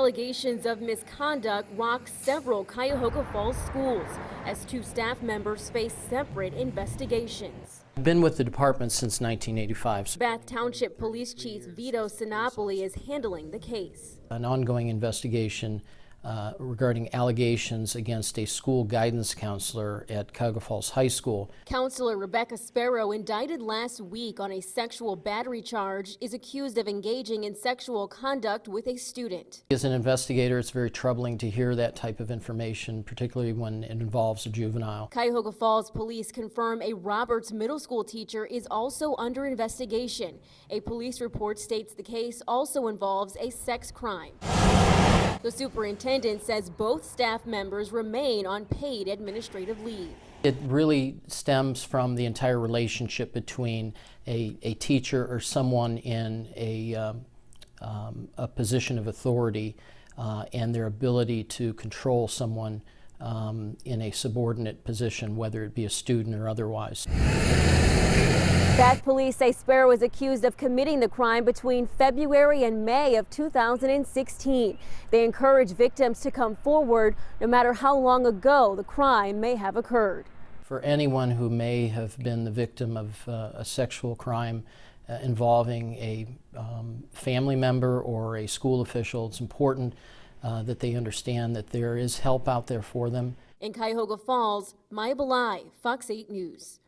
Allegations of misconduct rock several Cuyahoga Falls schools as two staff members face separate investigations. I've been with the department since 1985. Bath Township Police Chief Vito Sinopoli is handling the case. An ongoing investigation uh, regarding allegations against a school guidance counselor at Cuyahoga Falls High School. Counselor Rebecca Sparrow, indicted last week on a sexual battery charge, is accused of engaging in sexual conduct with a student. As an investigator, it's very troubling to hear that type of information, particularly when it involves a juvenile. Cuyahoga Falls police confirm a Roberts Middle School teacher is also under investigation. A police report states the case also involves a sex crime. The superintendent says both staff members remain on paid administrative leave. It really stems from the entire relationship between a, a teacher or someone in a, um, um, a position of authority uh, and their ability to control someone um, in a subordinate position, whether it be a student or otherwise. Bath police say Sparrow was accused of committing the crime between February and May of 2016. They encourage victims to come forward no matter how long ago the crime may have occurred. For anyone who may have been the victim of uh, a sexual crime uh, involving a um, family member or a school official, it's important uh, that they understand that there is help out there for them. In Cuyahoga Falls, Maya Belai, Fox 8 News.